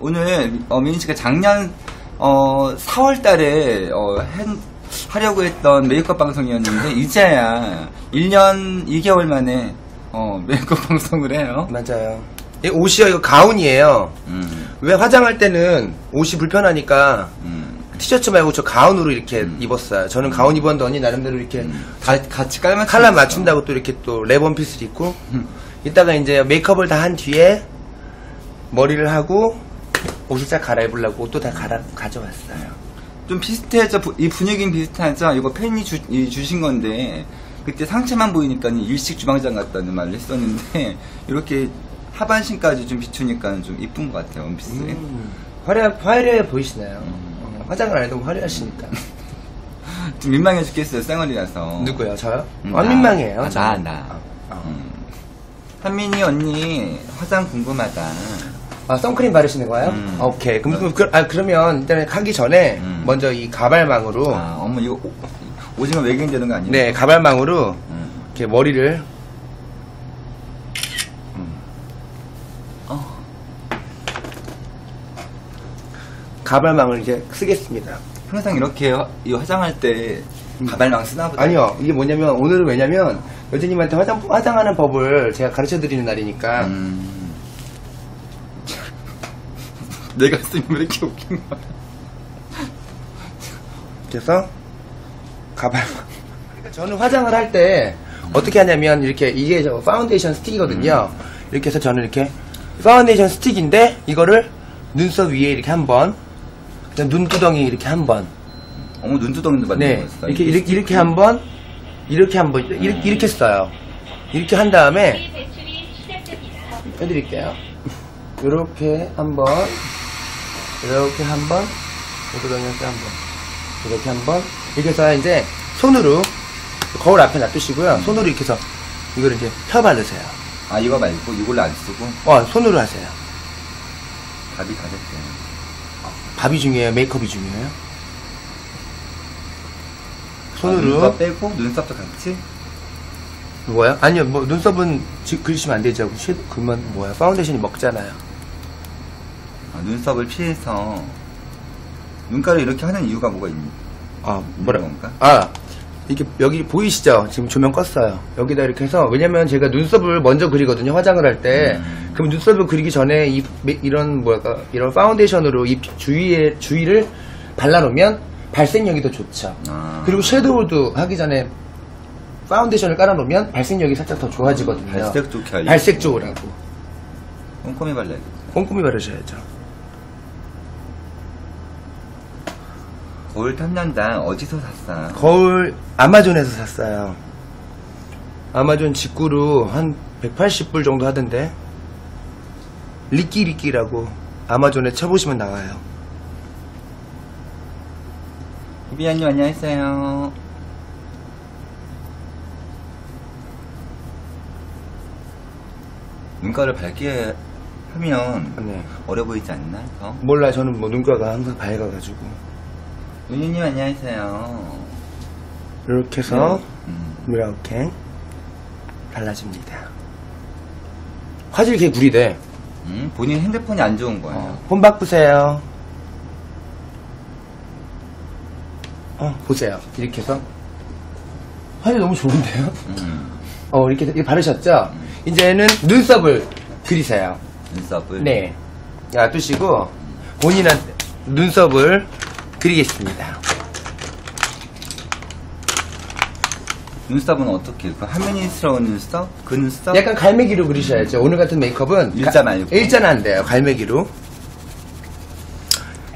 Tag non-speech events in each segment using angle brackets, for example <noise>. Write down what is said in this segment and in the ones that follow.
오늘 어, 민희 씨가 작년 어, 4월 달에 어, 한- 하려고 했던 메이크업 방송이었는데 이제야 1년 2개월 만에 어, 메이크업 <laughs> 방송을 해요. 맞아요. 이 옷이요, 이거 가운이에요. 음, 왜 화장할 때는 옷이 불편하니까 음. 티셔츠 말고 저 가운으로 이렇게 입었어요. 저는 가운 입었더니 나름대로 이렇게 다 같이 깔맞춤 칼라 맞춘다고 또 이렇게 또 레본 피스를 입고 이따가 이제 메이크업을 다 한 뒤에 머리를 하고 옷을 싹 갈아입으려고 옷도 다 갈아 가져왔어요. 좀 비슷해져 부- 이 분위기는 비슷하죠. 이거 팬이 주, 이 주신 건데 그때 상체만 보이니까 일식 주방장 같다는 말을 했었는데 <laughs> 이렇게 하반신까지 좀 비추니까 좀 이쁜 것 같아요 원피스. 음. 화려 화려해 보이시나요? 어, 화장을 안 해도 화려하시니까. <laughs> 좀 민망해 죽겠어요 쌩얼이라서. 누구요? 저요? 음, 안 나. 민망해요. 아, 나. 나. 아, 아. 음. 한민이 언니 화장 궁금하다. 아, 선크림 바르시는 거예요? 음. 오케이. 그럼, 그, 아, 그러면 일단 하기 전에 음. 먼저 이 가발망으로 아 어머 이거 오- 오징어 외계인 되는 거 아니에요? 네, 가발망으로 음. 이렇게 머리를 어. 가발망을 이제 쓰겠습니다. 항상 이렇게 화- 이 화장할 때 가발망 쓰나 보다. 아니요, 이게 뭐냐면 오늘은 왜냐면 여제님한테 화장 화장하는 법을 제가 가르쳐 드리는 날이니까 음. 내가 쓰면 왜 이렇게 웃긴 거야? 그래서 가발망. 그러니까 저는 화장을 할 때 어떻게 하냐면 이렇게 이게 저 파운데이션 스틱이거든요. 이렇게 해서 저는 이렇게 파운데이션 스틱인데 이거를 눈썹 위에 이렇게 한 번, 그다음 눈두덩이 이렇게 한 번, 어머 눈두덩이도 만든 네 거였어. 이렇게 이렇게 이렇게 한 번, 이렇게 한 번, 이렇게 이렇게 써요. 이렇게 한 다음에 해드릴게요. 이렇게 한 번, 이렇게 한 번, 이렇게 한 번, 이렇게 한 번, 이렇게 해서 이제 손으로 거울 앞에 놔두시고요. 손으로 이렇게 해서 이걸 이제 펴 바르세요. 아 이거 말고 이걸로 안 쓰고 어, 손으로 하세요. 답이 다 됐대요. 밥이 중요해요? 메이크업이 중요해요? 아, 손으로. 눈썹 빼고 눈썹도 같이. 뭐야? 아니요, 뭐, 눈썹은 지, 그리시면 안 되죠. 쉐 그러면 뭐야? 파운데이션이 먹잖아요. 아, 눈썹을 피해서 눈가를 이렇게 하는 이유가 뭐가 있, 아, 뭐라 건가? 아, 이게, 여기 보이시죠? 지금 조명 껐어요. 여기다 이렇게 해서, 왜냐면 제가 눈썹을 먼저 그리거든요, 화장을 할 때. 음. 그럼 눈썹을 그리기 전에 이, 메- 이런, 뭐랄까, 이런 파운데이션으로 이 주위에, 주위를 발라놓으면 발색력이 더 좋죠. 아. 그리고 섀도우도 하기 전에 파운데이션을 깔아놓으면 발색력이 살짝 더 좋아지거든요. 발색 좋게. 발색 좋으라고. 꼼꼼히 발라야겠다. 꼼꼼히 바르셔야죠. 거울 탐난다. 어디서 샀어? 거울 아마존에서 샀어요. 아마존 직구로 한 180불 정도 하던데 리끼리끼라고 아마존에 쳐보시면 나와요. 이비안님 안녕하세요. 눈가를 밝게 하면 네. 어려 보이지 않나? 더? 몰라 저는 뭐 눈가가 항상 밝아가지고 윤희님 안녕하세요. 이렇게 해서 음. 이렇게 발라줍니다. 화질 개구리대. 음, 본인 핸드폰이 안 좋은 거예요. 어, 폰 바꾸세요. 어, 보세요. 이렇게 해서. 화질 너무 좋은데요? 음, 어, 이렇게, 이렇게 바르셨죠? 이제는 눈썹을 그리세요. 눈썹을. 네. 놔두시고, 본인한테 눈썹을 그리겠습니다. 눈썹은 어떻게? 그 한미니스러운 눈썹? 그 눈썹? 약간 갈매기로 그리셔야죠. 오늘 같은 메이크업은. 일자 가- 말고. 일자는 안 돼요. 갈매기로.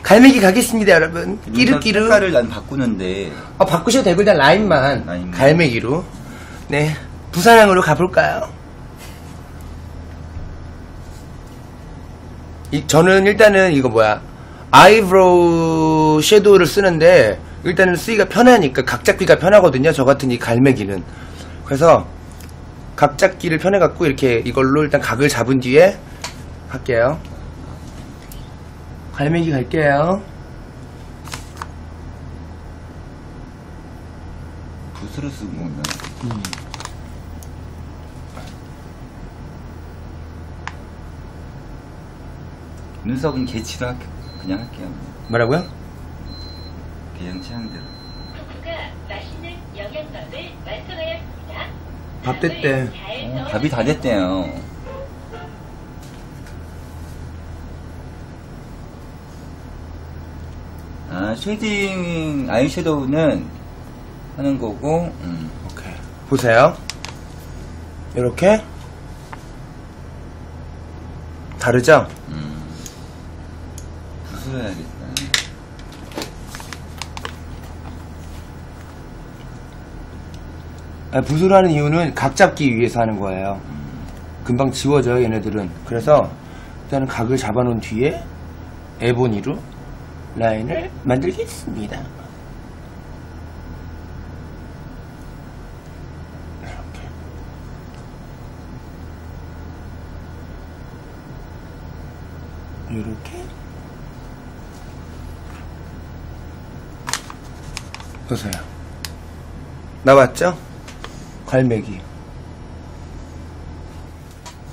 갈매기 가겠습니다, 여러분. 끼르끼르. 색깔을 난 바꾸는데 어, 바꾸셔도 되고 일단 라인만, 라인만. 갈매기로 네 부산항으로 가볼까요? 이, 저는 일단은 이거 뭐야 eyebrow 섀도우를 쓰는데 일단은 쓰기가 편하니까 각 잡기가 편하거든요 저 같은 이 갈매기는 그래서 각 잡기를 편해 갖고 이렇게 이걸로 일단 각을 잡은 뒤에 할게요 갈매기 갈게요 붓으로 쓰는 건가? 눈썹은 개치로 할게, 그냥 할게요. 뭐라고요? 취향대로. 맛있는 영양밥을 완성하였습니다. 밥 됐대. 어, 밥이 다 됐대요. 아, shading 아이섀도우는 하는 거고, 음. 오케이. 보세요. 이렇게. 다르죠? 음. 부숴야겠다. 아, 하는 이유는 각 잡기 위해서 하는 거예요. 금방 지워져요, 얘네들은. 그래서 일단은 각을 잡아놓은 뒤에 에보니로 라인을 만들겠습니다. 이렇게. 이렇게. 보세요. 나왔죠? 갈매기.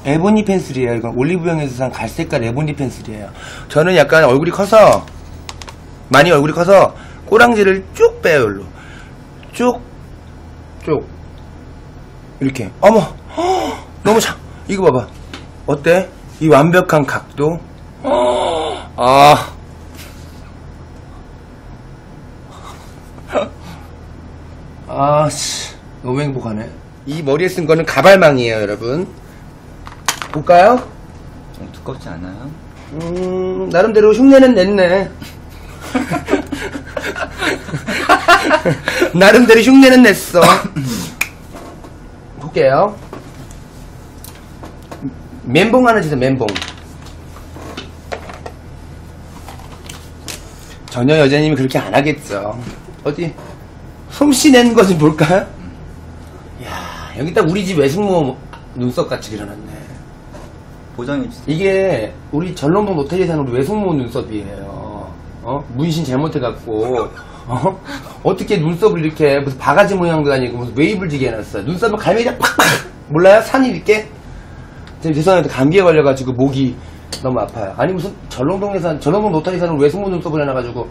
에보니 펜슬이에요. 이건 올리브영에서 산 갈색깔 에보니 펜슬이에요. 저는 약간 얼굴이 커서, 많이 얼굴이 커서, 꼬랑지를 쭉 빼요, 일로. 쭉, 쭉. 이렇게. 어머! 허, <gasps> 너무 작, 이거 봐봐. 어때? 이 완벽한 각도. 허, <gasps> 아. <laughs> 아, 씨. 너무 행복하네. 이 머리에 쓴 거는 가발망이에요, 여러분. 볼까요? 좀 두껍지 않아요? 음, 나름대로 흉내는 냈네. <laughs> 나름대로 흉내는 냈어. 볼게요. 멘봉 하나 주세요, 멘봉. 전혀 여자님이 그렇게 안 하겠죠. 어디, 솜씨 낸 거좀 볼까요? 야 여기 딱 우리 집 외숙모 눈썹 같이 그려놨네. 보정해주세요. 이게 우리 전lon동 모텔에 사는 우리 외숙모 눈썹이에요. 어? 문신 잘못해갖고 어? 어떻게 눈썹을 이렇게 무슨 바가지 모양도 아니고 무슨 웨이블 지게 해놨어요. 눈썹을 갈매기가 팍팍 몰라요? 산이 이렇게 지금 죄송한데 감기에 걸려가지고 목이 너무 아파요. 아니 무슨 전lon동에 산 전lon동 모텔에 사는 외숙모 눈썹을 해놔가지고?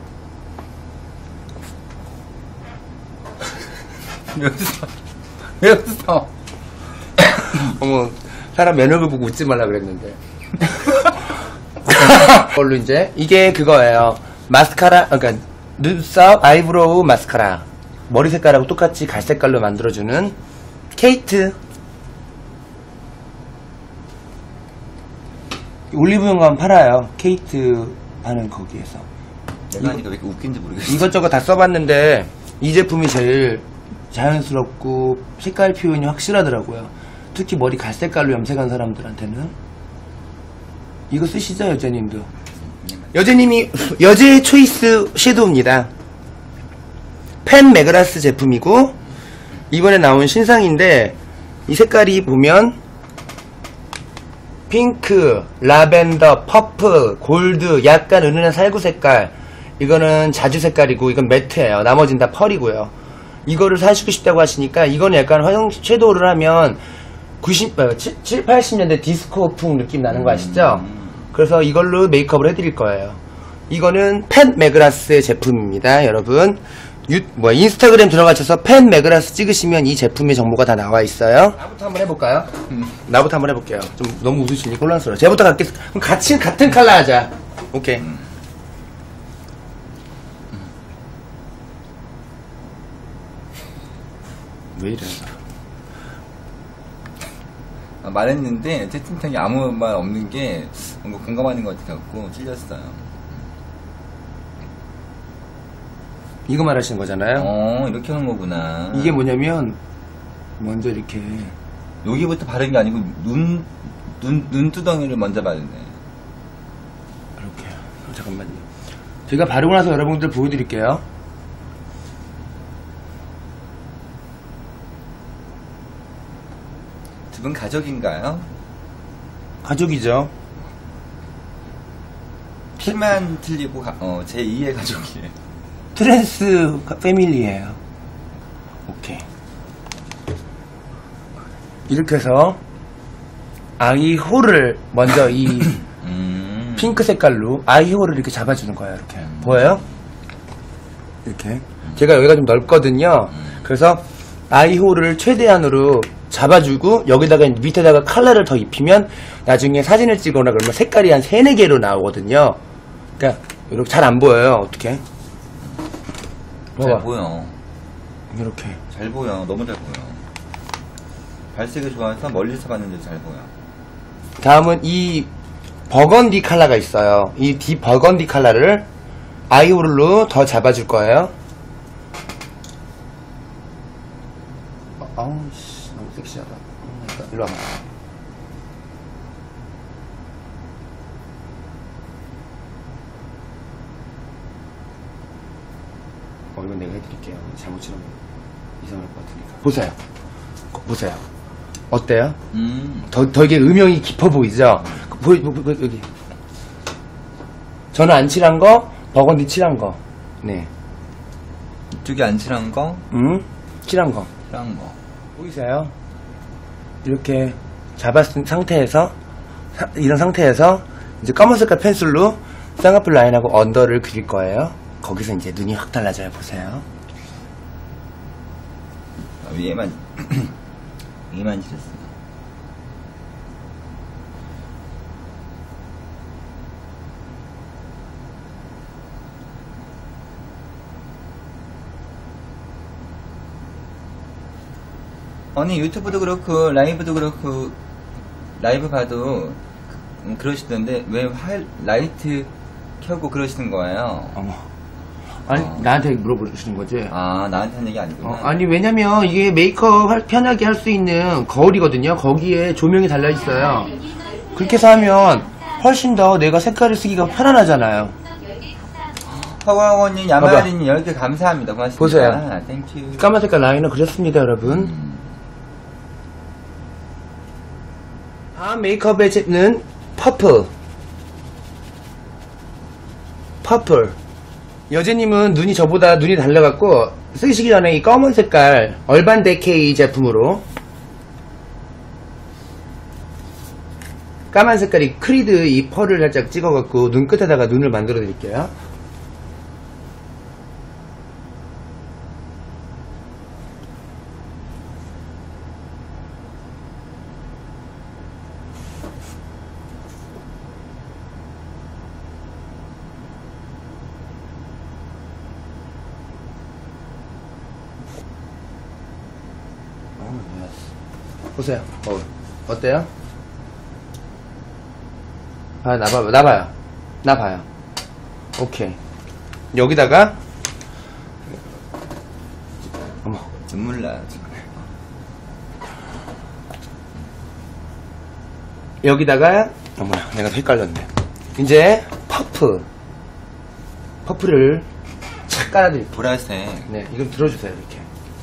<laughs> 왜 웃어? <laughs> 어머 사람 면역을 보고 웃지 말라 그랬는데. <laughs> 걸로 이제 이게 그거예요. 마스카라 그러니까 눈썹 eyebrow 마스카라. 머리 색깔하고 똑같이 갈색깔로 만들어주는 KATE. 올리브영 가면 팔아요. KATE 파는 거기에서. 내가 하니까 왜 이렇게 웃긴지 모르겠어. 이것저것 다 써봤는데 이 제품이 제일 자연스럽고 색깔 표현이 확실하더라고요. 특히 머리 갈색깔로 염색한 사람들한테는 이거 쓰시죠 여제님도. 여제님이 여제의 choice 섀도우입니다. Pat McGrath 제품이고 이번에 나온 신상인데 이 색깔이 보면 핑크, 라벤더, purple, 골드, 약간 은은한 살구 색깔. 이거는 자주 색깔이고 이건 matte예요. 나머지는 다 pearl이고요. 이거를 사시고 싶다고 하시니까 이거는 약간 화장 섀도우를 하면 90, 어, 7, 7 80년대 디스코풍 느낌 나는 거 아시죠? 그래서 이걸로 메이크업을 해드릴 거예요. 이거는 Pat McGrath의 제품입니다, 여러분. 유, 뭐 인스타그램 들어가셔서 Pat McGrath 찍으시면 이 제품의 정보가 다 나와 있어요. 나부터 한번 해볼까요? 나부터 한번 해볼게요. 좀 너무 웃으시니 혼란스러워. 제부터 갈겠 그럼 같이 같은 컬러 하자. 오케이. 왜 이래? 아, 말했는데 채팅창에 아무 말 없는 게 뭔가 공감하는 것 같아갖고 찔렸어요. 이거 말하시는 거잖아요. 어 이렇게 하는 거구나. 이게 뭐냐면 먼저 이렇게 여기부터 바른 게 아니고 눈, 눈, 눈두덩이를 먼저 바르네. 이렇게 어, 잠깐만요. 제가 바르고 나서 여러분들 보여드릴게요. 두 분 가족인가요? 가족이죠. 키만 틀리고 가- 어, 제 2의 가족이에요. trans family예요. 오케이. 이렇게 해서 eye hole을 먼저 이 <laughs> 음. 핑크 색깔로 eye hole을 이렇게 잡아주는 거예요. 이렇게 보여요? 이렇게 제가 여기가 좀 넓거든요. 그래서 eye hole을 최대한으로 잡아주고 여기다가 밑에다가 컬러를 더 입히면 나중에 사진을 찍거나 그러면 색깔이 한 3, 4개로 나오거든요. 그러니까 이렇게 잘 안 보여요. 어떻게? 잘 봐봐. 보여. 이렇게. 잘 보여. 너무 잘 보여. 발색이 좋아서 멀리서 봤는데 잘 보여. 다음은 이 버건디 컬러가 있어요. 이 디 버건디 컬러를 eye hole로 더 잡아줄 거예요. 어, 아우 씨 너무 섹시하다. oh my god. 일로 와봐. 어 이건 내가 해드릴게요. 잘못 치면 이상할 것 같으니까. 보세요. 거- 보세요. 어때요? 음. 더, 더 이게 음영이 깊어 보이죠? 보이, 보, 보, 여기. 저는 안 칠한 거, 버건디 칠한 거. 네. 이쪽이 안 칠한 거, 음? 칠한 거. 칠한 거. 보이세요? 이렇게 잡았은 상태에서, 사- 이런 상태에서, 이제 검은 색깔 펜슬로 쌍꺼풀 라인하고 언더를 그릴 거예요. 거기서 이제 눈이 확 달라져요. 보세요. 아, 위에만, <clears throat> 위에만 칠했어. 아니 유튜브도 그렇고 라이브도 그렇고 라이브 봐도 음, 그러시던데 왜 화, 라이트 켜고 그러시는 거예요? 어머. 아니, 어. 나한테 물어보시는 거지? 아 나한테 한 얘기 아니구나. 어, 아니 왜냐면 이게 메이크업 할- 편하게 할 수 있는 거울이거든요. 거기에 조명이 달려 있어요. 그렇게 해서 하면 훨씬 더 내가 색깔을 쓰기가 편안하잖아요. 허광원님 야마리님 10개 감사합니다. 고맙습니다. 보세요. 아. 까만 색깔 라인을 그렸습니다, 여러분. 음, 다음 메이크업의 는 퍼플. 퍼플. 여제님은 눈이 저보다 눈이 달려갖고 쓰시기 전에 이 검은 색깔 얼반 데케이 제품으로 까만 색깔이 크리드 이 펄을 살짝 찍어갖고 눈 끝에다가 눈을 만들어 드릴게요. 보세요. 어, 어때요? 아, 나봐요. 나봐요. 나봐요. 오케이. 여기다가, 어머, 눈물 나. 지금. 여기다가, 어머, 내가 헷갈렸네. 이제, 퍼프. 퍼프를 착 깔아드릴게요. 보라색. 네, 이건 들어주세요, 이렇게.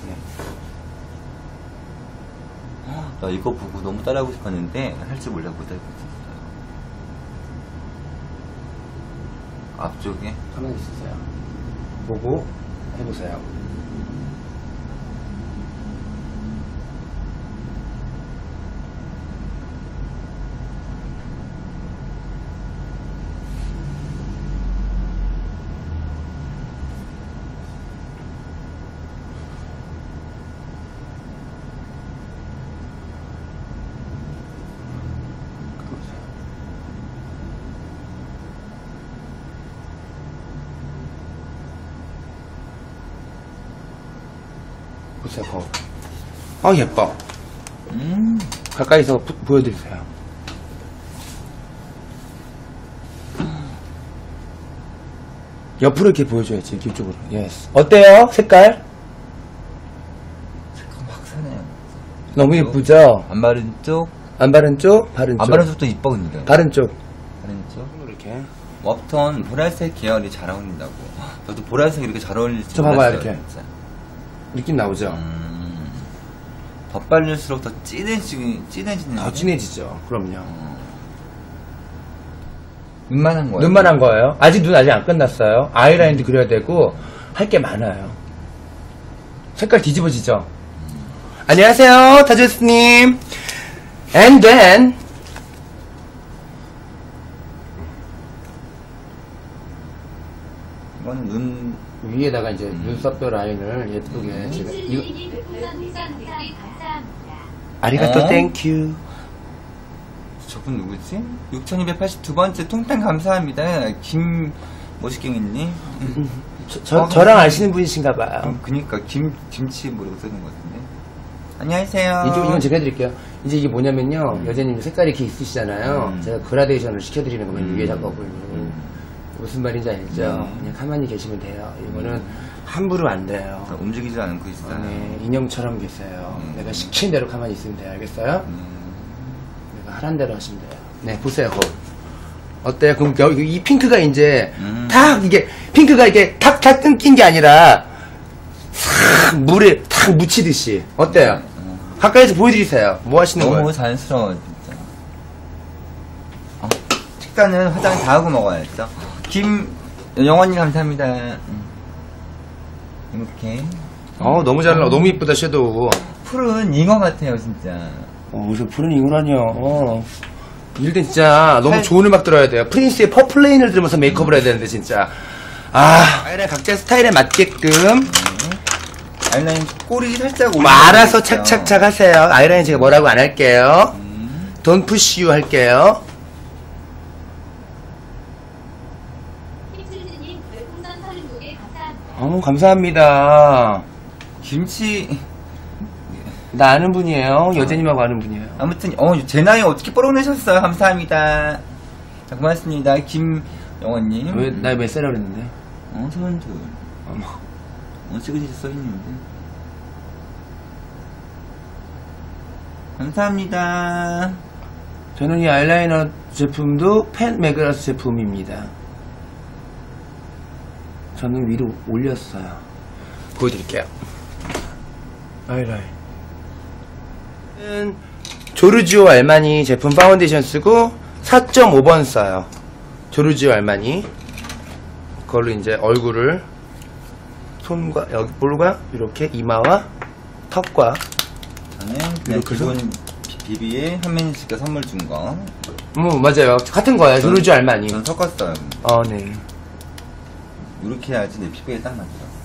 네. 나 이거 보고 너무 따라하고 싶었는데 할줄 몰라 못하고 있었어요. 앞쪽에 가만히 있으세요. 보고 해보세요. 보세요, 거울. 어, 예뻐. 음 가까이서 부- 보여드리세요. 옆으로 이렇게 보여줘야지, 이쪽으로. Yes. 어때요? 색깔? 색감 확 사네요. 너무 예쁘죠? 안 바른 쪽, 안 바른 쪽, 바른 쪽. 안 바른 쪽도 이뻐 근데. 바른 쪽. 바른 쪽. 이렇게. warm tone 보라색 계열이 잘 어울린다고. 저도 보라색 이렇게 잘 어울릴지 저 봐봐요, 몰랐어요, 이렇게. 진짜. 느낌 나오죠? 음, 덧발릴수록 더 진해지, 진해지는. 더 진해지죠. 그럼요. 눈만 한 거예요. 눈만 한 거예요. 아직 눈 아직 안 끝났어요. 아이라인도 그려야 되고 할 게 많아요. 색깔 뒤집어지죠. 안녕하세요, 타저스님. And then 이거는 눈 위에다가 이제 눈썹뼈 라인을 예쁘게 제가 이거 ありがとう 어? thank you 저분 누구지? 6282번째 통탄 감사합니다. 김 멋있경이님. 저, 저, 어, 저랑 아시는 분이신가 봐요 어, 그니까 김 김치 모르고 쓰는 것 같은데. 안녕하세요. 이쪽 이건 제가 해드릴게요 이제 이게 뭐냐면요 여자님 색깔이 이렇게 있으시잖아요 음. 제가 그라데이션을 시켜드리는 음. 위에 작업을 무슨 말인지 알죠? 음. 그냥 가만히 계시면 돼요 이거는 함부로 안 돼요 아, 움직이지 않고 있어요. 네, 인형처럼 계세요 음. 내가 시킨 대로 가만히 있으면 돼요 알겠어요? 음, 내가 하란 대로 하시면 돼요. 네, 보세요, 거울. 어때요? 그럼 여기 이 핑크가 이제 음. 탁 이게 핑크가 이게 탁탁 끊긴 게 아니라 싹 물에 탁 묻히듯이 어때요? 음. 가까이서 보여드리세요. 뭐 하시는 너무 거예요? 자연스러워 진짜. 어, 식단은 화장 다 하고 먹어야죠. 김 영원님 감사합니다. 음. 이렇게 어, 너무 잘 나와. 너무 이쁘다, 섀도우. 푸른 잉어 같아요 진짜. 어, 어디서 푸른 이거라뇨. 어. 이럴 땐 진짜 너무 살- 좋은 음악 들어야 돼요. 프린스의 Purple Rain을 들으면서 메이크업을 해야 되는데, 진짜. 아, 아이라인 각자 스타일에 맞게끔 아이라인 꼬리 살짝 뭐 올리고 알아서. 착착착 하세요. 아이라인 제가 뭐라고 안 할게요. 음. don't push you 할게요. 김슬즈님 별풍선 32개 감사합니다. 어, 감사합니다. 김치 나 아는 분이에요. 여자님하고 아는 분이에요. 아무튼 어제 나이 어떻게 뻘어내셨어요? 감사합니다. 자, 고맙습니다. 김영원님. 왜, 나몇 살이라고 그랬는데? 어 서른 둘. 어머. 어 시그니처 써 있는데. 감사합니다. 저는 이 아이라이너 제품도 팻 맥그라스 제품입니다. 저는 위로 올렸어요. 보여드릴게요. 아이라인. 은 조르지오 알마니 제품 파운데이션 쓰고 4.5번 써요. 조르지오 알마니. 그걸로 이제 얼굴을 손과 여기 볼과 이렇게 이마와 턱과 저는 그냥 이렇게? 기본 비- 비비에 현민 씨가 선물 준 거. 음 맞아요 같은 거예요 조르지오 알마니. 전 섞었어요. 어 네. 이렇게 해야지 내 피부에 딱 맞더라고.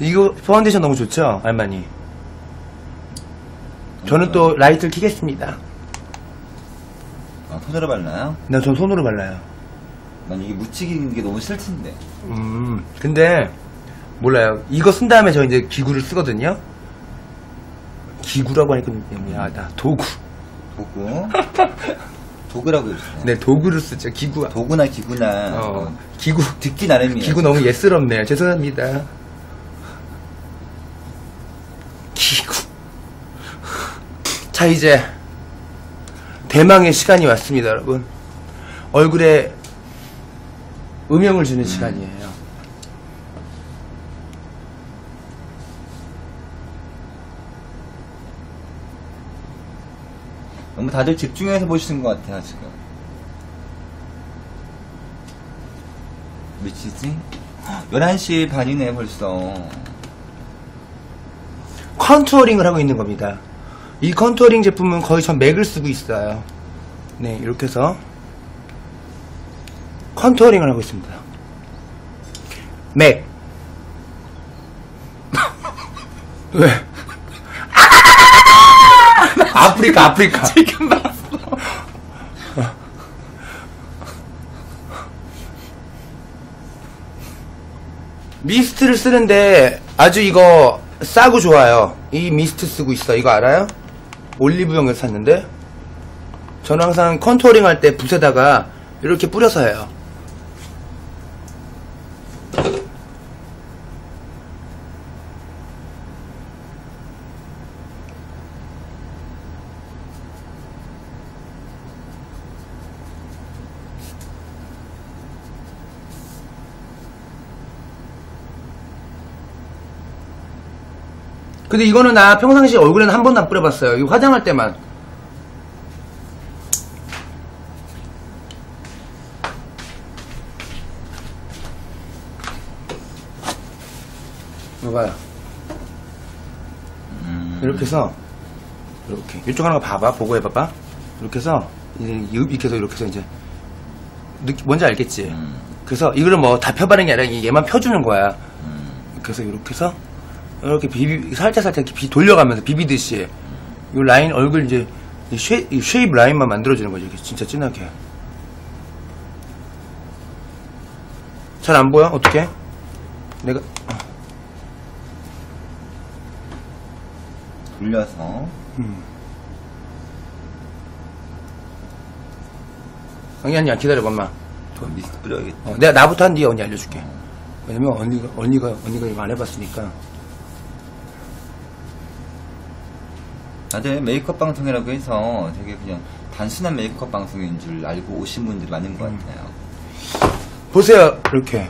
이거 파운데이션 너무 좋죠? 알마니. 저는 또 라이트를 키겠습니다. 아, 손으로 발라요? 나 전 손으로 발라요. 난 이게 묻히기는 게 너무 싫던데. 음, 근데, 몰라요. 이거 쓴 다음에 저 이제 기구를 쓰거든요? 기구라고 하니까 너무 야하다. 도구. 도구. <laughs> 도구라고 해주세요. 네, 도구를 쓰죠. 기구. 도구나 기구나. 어, 어, 기구. 듣기 나름이에요. 기구 너무 예스럽네요. 죄송합니다. 기구. 자, 이제, 대망의 시간이 왔습니다, 여러분. 얼굴에 음영을 주는 시간이에요. 너무 다들 집중해서 보시는 것 같아요, 지금. 며칠지? 11시 반이네, 벌써. 컨투어링을 하고 있는 겁니다. 이 contouring 제품은 거의 전 맥을 쓰고 있어요. 네, 이렇게 해서 contouring을 하고 있습니다. 맥. <laughs> 왜? <laughs> 아프리카, 아프리카. 지금 봤어. 미스트를 쓰는데 아주 이거 싸고 좋아요. 이 미스트 쓰고 있어. 이거 알아요? 올리브영에서 샀는데 저는 항상 컨투어링 할 때 붓에다가 이렇게 뿌려서 해요. 근데 이거는 나 평상시 얼굴에는 한 번도 안 뿌려봤어요. 이거 화장할 때만. 이거 봐요. 음, 이렇게 해서 이렇게 이쪽 거 봐봐 보고 해봐봐 이렇게 해서 이제 이렇게 해서 이렇게 해서 이제 느끼- 뭔지 알겠지 음. 그래서 이거를 뭐 다 펴바는 게 아니라 얘만 펴주는 거야. 음. 그래서 이렇게 해서 이렇게 비비 살짝 살짝 이렇게 비 돌려가면서 비비듯이 이 라인 얼굴 이제 이 쉐, 이 쉐입 라인만 만들어주는 거죠. 이렇게 진짜 진하게. 잘 안 보여? 어떻게? 내가 어, 돌려서 아니 아니야 기다려봐 엄마. 저 미스트 뿌려야겠다. 어, 내가 나부터 한 뒤에 언니 알려줄게. 왜냐면 언니가 언니가 언니가 이거 안 해봤으니까. 다들 메이크업 방송이라고 해서 되게 그냥 단순한 메이크업 방송인 줄 알고 오신 분들이 많은 것 같아요. 보세요 이렇게.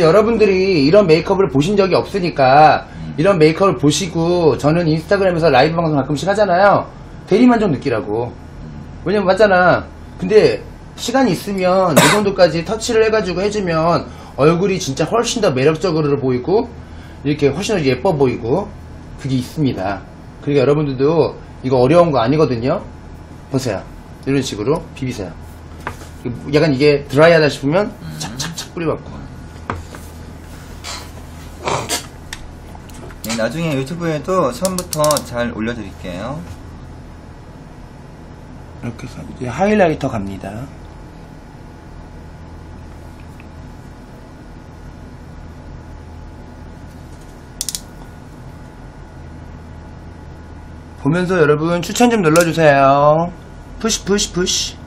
여러분들이 이런 메이크업을 보신 적이 없으니까 이런 메이크업을 보시고 저는 인스타그램에서 라이브 방송 가끔씩 하잖아요. 대리만족 느끼라고. 왜냐면 맞잖아. 근데 시간이 있으면 이 정도까지 터치를 해가지고 해주면 얼굴이 진짜 훨씬 더 매력적으로 보이고 이렇게 훨씬 더 예뻐 보이고 그게 있습니다. 그러니까 여러분들도 이거 어려운 거 아니거든요. 보세요. 이런 식으로 비비세요. 약간 이게 드라이하다 싶으면 착착착 뿌려갖고. 네, 나중에 유튜브에도 처음부터 잘 올려드릴게요. 이렇게 해서 이제 하이라이터 갑니다. 보면서 여러분 추천 좀 눌러주세요. 푸시 푸시 푸시.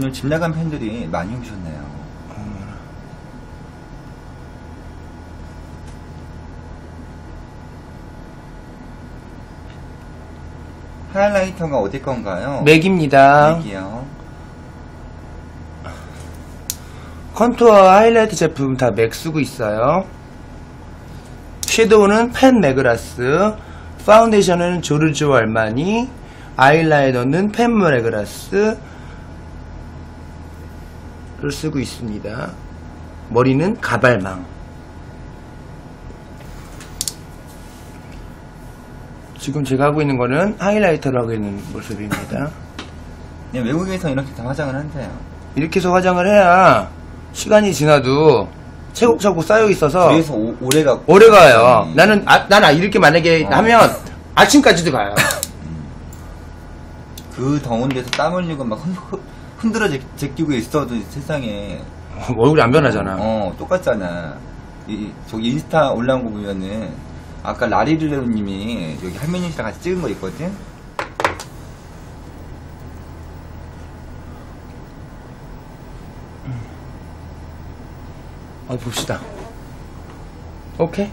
오늘 집 나간 팬들이 많이 오셨네요. 하이라이터가 어디 건가요? 맥입니다. 맥이요. contour 하이라이트 제품 다 맥 쓰고 있어요. 섀도우는 팻 맥그라스, 파운데이션은 조르조 알마니, 아이라이너는 팻 맥그라스, 를 쓰고 있습니다. 머리는 가발망. 지금 제가 하고 있는 거는 highlighter를 하고 있는 모습입니다. 네, 외국에서 이렇게 다 화장을 한대요. 이렇게 해서 화장을 해야 시간이 지나도 차곡차곡 쌓여 있어서 그래서 오, 오래 가 오래 가요. 나는 아, 난 아, 이렇게 만약에 어. 하면 아침까지도 가요. 그 더운 데서 땀 흘리고 막 흔, 흔들어 제, 제끼고 있어도 세상에 <laughs> 얼굴이 안 변하잖아. 어 똑같잖아. 이 저기 인스타 올라온 거 보면은 아까 라리르님이 여기 할머니 씨랑 같이 찍은 거 있거든. 어, 봅시다. 오케이.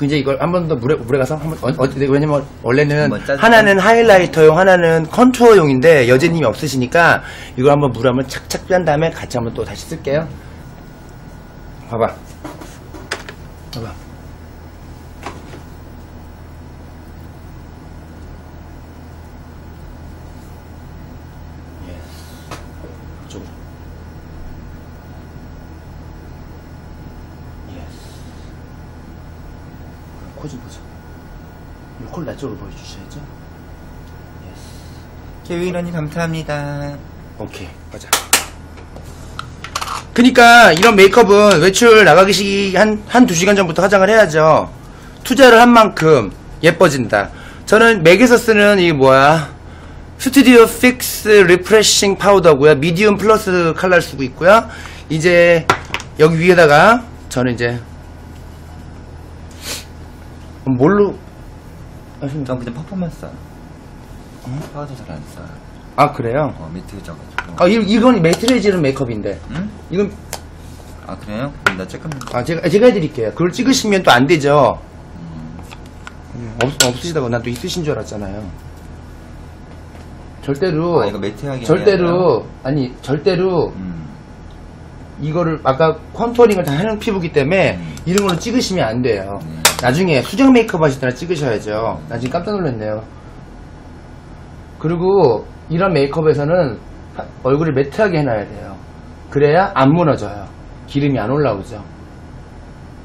그 이제 이걸 한 번 더 물에 물에 가서 한번 어, 어, 왜냐면 원래는? 하나는 하이라이터용, 하나는 컨투어용인데 여제님이 없으시니까 이걸 한번 물에 한번 착착 뺀 다음에 같이 한번 또 다시 쓸게요. 봐봐. 봐봐. Yes. 이쪽으로. Yes. 코 좀 보자. 콜 나 쪽으로 보여주셔야죠. Yes. 케이런님 감사합니다. 오케이, 가자. 그니까, 이런 메이크업은 외출 나가기 시, 한, 한 두 시간 전부터 화장을 해야죠. 투자를 한 만큼 예뻐진다. 저는 맥에서 쓰는 이 뭐야. Studio Fix refreshing 파우더고요. medium plus 컬러를 쓰고 있고요. 이제, 여기 위에다가, 저는 이제, 뭘로, 하시면 전 그냥 퍼포먼스. 파우더 잘안 써. 아, 그래요? 어, matte해져가지고. 아, 이, 이건 matte해지는 메이크업인데. 응? 이건 아 그래요? 그럼 나 조금 아 제가 제가 해드릴게요. 그걸 찍으시면 또 안 되죠. 음, 없 없으시다고 난 또 있으신 줄 알았잖아요. 절대로 아 이거 matte하게 절대로 아니 절대로 음. 이거를 아까 contouring을 다 하는 피부기 때문에 음. 이런 걸로 찍으시면 안 돼요. 음. 나중에 수정 메이크업 하실 때나 찍으셔야죠. 나 지금 깜짝 놀랐네요. 그리고 이런 메이크업에서는 하- 얼굴을 matte하게 해놔야 돼요. 그래야 안 무너져요. 기름이 안 올라오죠.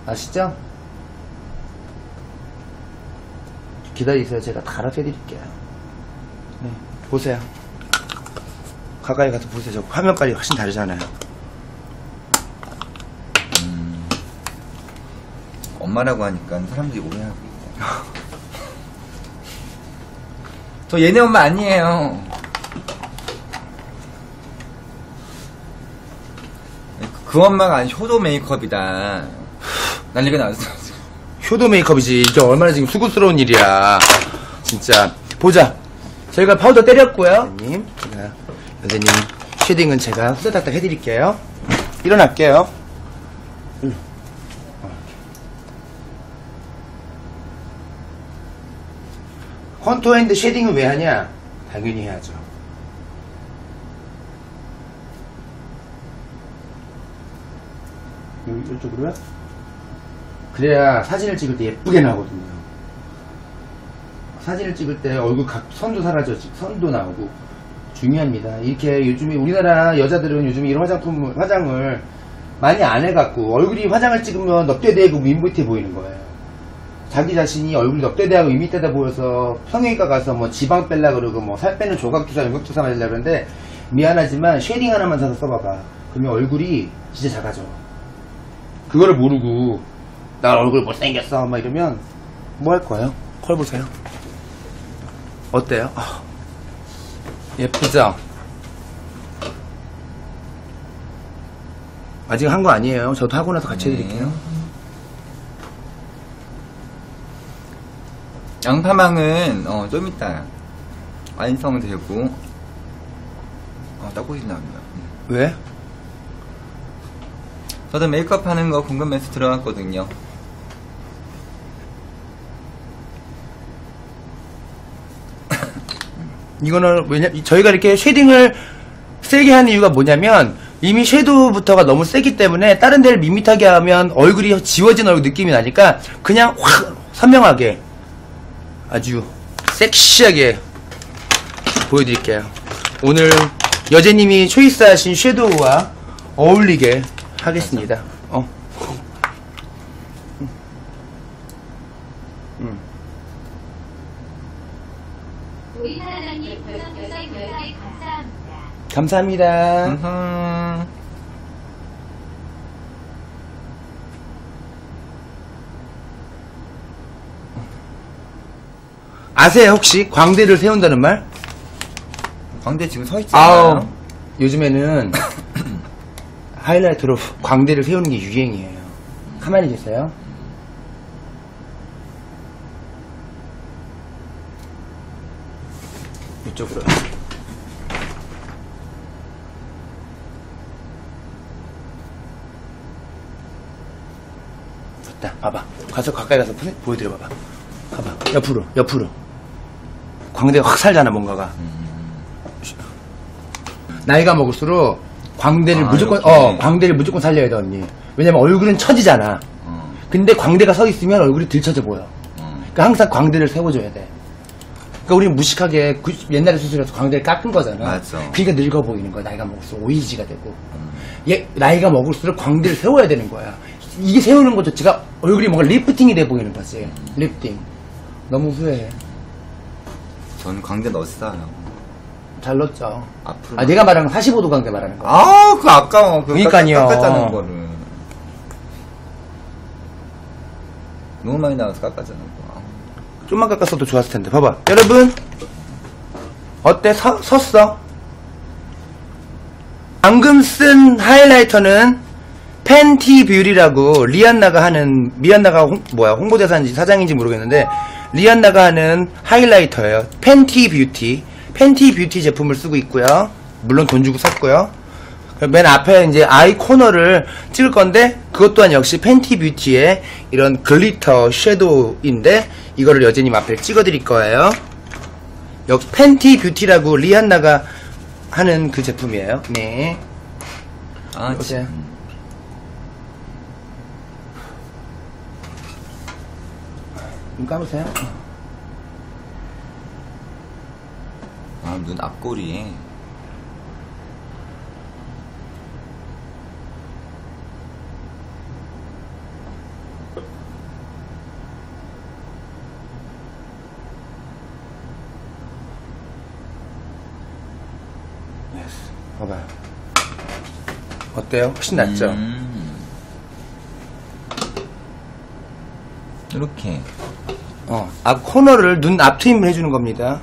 아시죠? 기다리세요. 제가 다 알아서 해드릴게요. 네, 보세요. 가까이 가서 보세요. 저 화면깔이 훨씬 다르잖아요. 엄마라고 하니까 사람들이 오해하고 있다. 저 얘네 엄마 아니에요. 그 엄마가 아니 효도 메이크업이다. 난리가 났어. 효도 메이크업이지. 이게 얼마나 지금 수고스러운 일이야. 진짜. 보자. 저희가 파우더 때렸고요. 선생님, 제가, 선생님, shading은 제가 후다닥닥 해드릴게요. 일어날게요. contour and shading은 왜 하냐? 당연히 해야죠. 여기 이쪽으로요? 그래야 사진을 찍을 때 예쁘게 나오거든요. 사진을 찍을 때 얼굴 각 선도 사라져, 선도 나오고 중요합니다. 이렇게 요즘에 우리나라 여자들은 요즘 이런 화장품 화장을 많이 안 해갖고 얼굴이 화장을 찍으면 넙대대고 밋밋해 보이는 거예요. 자기 자신이 얼굴이 넙대대하고 밋밋하다 보여서 성형외과 가서 뭐 지방 뺄라 그러고 뭐 살 빼는 조각주사, 연극주사 맞으려 그러는데 미안하지만 shading 하나만 사서 써봐봐. 그러면 얼굴이 진짜 작아져. 그거를 모르고 나 얼굴 못생겼어 막 이러면 뭐 할 거예요? 컬 보세요 어때요? 아, 예쁘죠? 아직 한 거 아니에요 저도 하고 나서 같이 해드릴게요 양파망은 어, 좀 이따 완성되고 어, 떡볶이 나옵니다. 음. 왜? 저도 메이크업 하는 거 궁금해서 들어갔거든요. <coughs> 이거는 왜냐 저희가 이렇게 shading을 세게 하는 이유가 뭐냐면 이미 shadow부터가 너무 세기 때문에 다른 데를 밋밋하게 하면 얼굴이 지워진 얼굴 느낌이 나니까 그냥 확 선명하게 아주 섹시하게 보여드릴게요. 오늘 여제님이 초이스하신 섀도우와 어울리게 하겠습니다. 어. 우리 사장님 풍선 별개 10개 감사합니다. 감사합니다. 아세요 혹시 광대를 세운다는 말? 광대 지금 서 아우 있잖아요. 요즘에는 <clears throat> 하이라이트로 광대를 세우는 게 유행이에요. 가만히 계세요. 이쪽으로. 됐다. 봐봐. 가서 가까이 가서 보- 보여드려 봐봐. 봐봐. 옆으로, 옆으로. 광대가 확 살잖아, 뭔가가. 나이가 먹을수록 광대를 아, 무조건 이렇게. 어 광대를 무조건 살려야 돼 언니. 왜냐면 얼굴은 처지잖아. 어, 근데 광대가 서 있으면 얼굴이 들쳐져 보여. 어. 그러니까 항상 광대를 세워줘야 돼. 그러니까 우리는 무식하게 그 옛날에 수술해서 광대를 깎은 거잖아. 맞아. 그러니까 늙어 보이는 거야 나이가 먹을수록. 오이지가 되고. 얘 나이가 먹을수록 광대를 세워야 되는 거야. 이게 세우는 것 자체가 얼굴이 뭔가 lifting이 돼 보이는 거지. 리프팅. 너무 후회해 전 광대 넣었어요. 잘 넣었죠 앞으로. 아 내가 말하는 건 45도 광대 말하는 거야 아, 그 아까워. 그 그러니까요. 깎- 깎았다는 거를. 너무 많이 나와서 깎았잖아. 좀만 깎았어도 좋았을 텐데. 봐봐. 여러분. 어때? 서, 섰어? 방금 쓴 highlighter는 Fenty Beauty라고 리안나가 하는, 리안나가 홍, 뭐야, 홍보대사인지 사장인지 모르겠는데, 리안나가 하는 highlighter예요. Fenty Beauty. Fenty Beauty 제품을 쓰고 있고요. 물론 돈 주고 샀고요. 맨 앞에 이제 eye corner를 찍을 건데 그것 또한 역시 Fenty Beauty의 이런 glitter shadow인데 이거를 여제님 앞에 찍어 드릴 거예요. 역시 팬티 뷰티라고 리안나가 하는 그 제품이에요. 네. 아, 보세요. 진- 눈 감으세요. 아, 눈 앞꼬리에. Yes. 봐봐요. 어때요? 훨씬 낫죠? 음. 이렇게. 어. 앞 코너를 눈 앞 트임을 해주는 겁니다.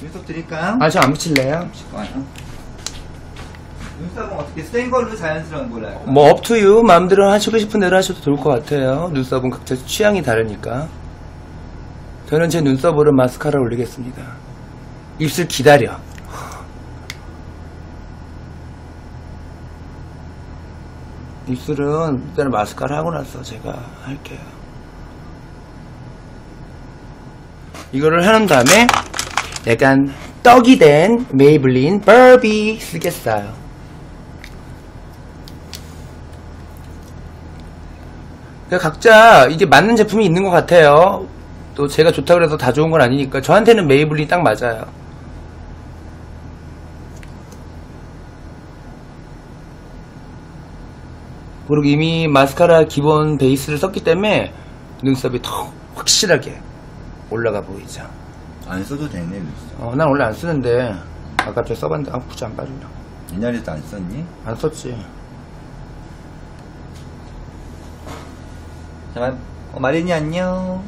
눈썹 드릴까요? 아, 저 안 붙일래요? 와요. 눈썹은 어떻게 센 걸로 자연스러운 걸로 할까요? 뭐, up to you. 마음대로 하시고 싶은 대로 하셔도 좋을 것 같아요. 눈썹은 각자 취향이 다르니까. 저는 제 눈썹으로 마스카라 올리겠습니다. 입술 기다려. 입술은 일단 마스카라 하고 나서 제가 할게요. 이거를 해놓은 다음에 약간 떡이 된 메이블린 버비 쓰겠어요. 그러니까 각자 이게 맞는 제품이 있는 것 같아요. 또 제가 좋다고 해서 다 좋은 건 아니니까 저한테는 메이블린이 딱 맞아요. 그리고 이미 마스카라 기본 베이스를 썼기 때문에 눈썹이 더 확실하게 올라가 보이죠. 안 써도 되네, 눈썹. 어, 난 원래 안 쓰는데 아까 저 써봤는데 아 굳이 안 바르려. 옛날에도 안 썼니? 안 썼지. 자, 어, 마린이 안녕.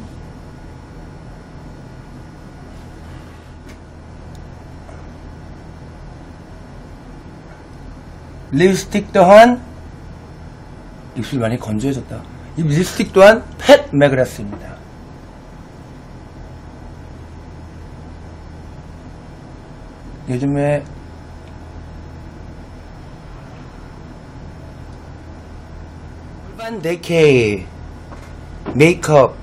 립스틱 또한 입술 많이 건조해졌다. 이 립스틱 또한 팻 매그라스입니다. 요즘에 울반 데케이 메이크업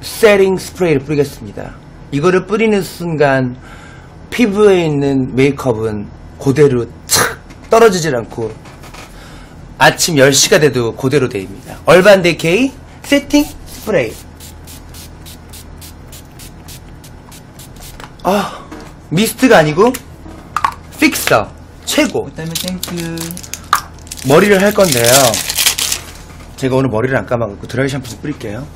세팅 스프레이를 뿌리겠습니다. 이거를 뿌리는 순간 피부에 있는 메이크업은 그대로 착 떨어지질 않고 아침 10시가 돼도 그대로 됩니다. 얼반 데케이 세팅 스프레이. 아, 미스트가 아니고 픽서 최고. 그다음에 Thank you. 머리를 할 건데요. 제가 오늘 머리를 안 감아갖고 드라이 샴푸 좀 뿌릴게요.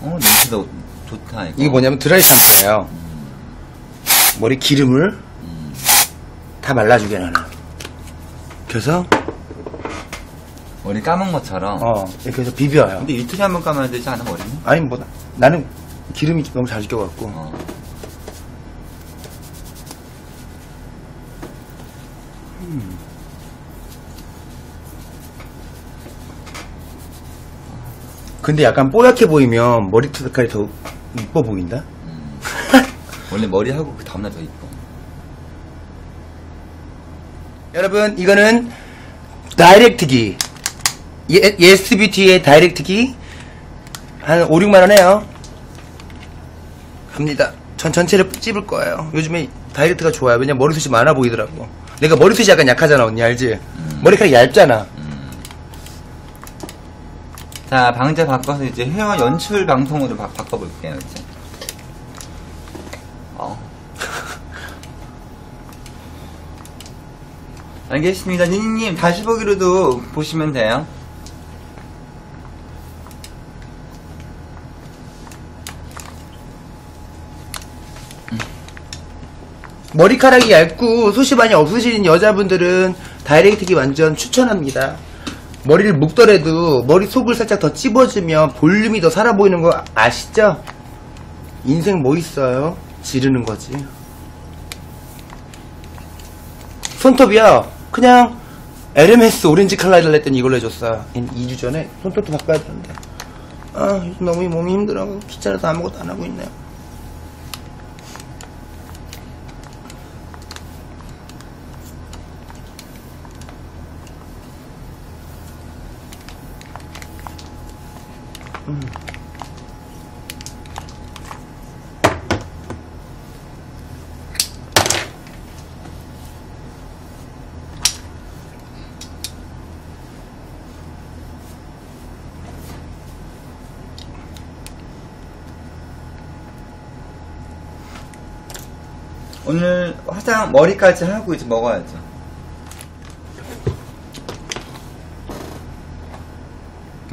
어, 냄새도 좋다, 이거. 이게 뭐냐면 드라이 샴푸예요. 머리 기름을 다 말라주게 하는. 그래서 머리 감은 것처럼. 어 이렇게 해서 비벼요. 근데 이틀에 한 번 감아야 되지 않아, 머리는? 아니 뭐 나는 기름이 너무 잘 껴갖고 어. 근데 약간 뽀얗게 보이면 머리털 색깔이 더 이뻐 보인다? 원래 머리하고 그 다음날 더 이뻐. 여러분 이거는 다이렉트기 예, 예스뷰티의 다이렉트 기 한 5, 6만원 해요 갑니다 전 전체를 찝을 거예요 요즘에 다이렉트가 좋아요 왜냐면 머리숱이 많아 보이더라고 내가 머리숱이 약간 약하잖아 언니 알지? 머리카락이 얇잖아 자, 방제 바꿔서 이제 헤어 연출 방송으로 바, 바꿔볼게요, 이제. 어. <laughs> 알겠습니다. 니니님, 다시 보기로도 보시면 돼요. 머리카락이 얇고 숱이 많이 없으신 여자분들은 다이렉트기 완전 추천합니다. 머리를 묶더라도 머릿속을 살짝 더 찝어주면 볼륨이 더 살아 보이는 거 아시죠? 인생 뭐 있어요? 지르는 거지. 손톱이요. 그냥 에르메스 오렌지 컬러를 했더니 이걸로 해줬어요. 2주 전에 손톱도 바꿔야 되는데. 아, 너무 몸이 힘들어. 귀찮아서 아무것도 안 하고 있네요. 오늘 화장 머리까지 하고 이제 먹어야죠.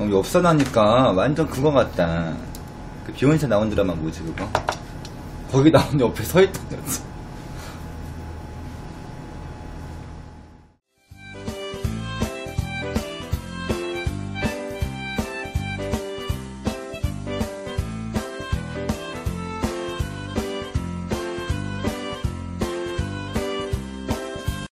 어, 엽서나니까 완전 그거 같다. 그 비욘세 나온 드라마 뭐지 그거? 거기 나온 옆에 서 있던 여자.